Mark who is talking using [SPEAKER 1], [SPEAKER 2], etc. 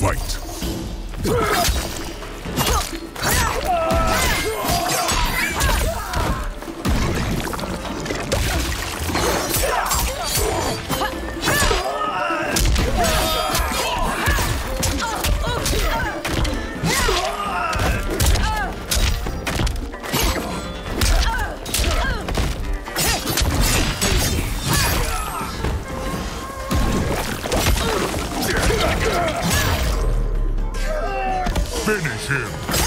[SPEAKER 1] Fight. Finish him.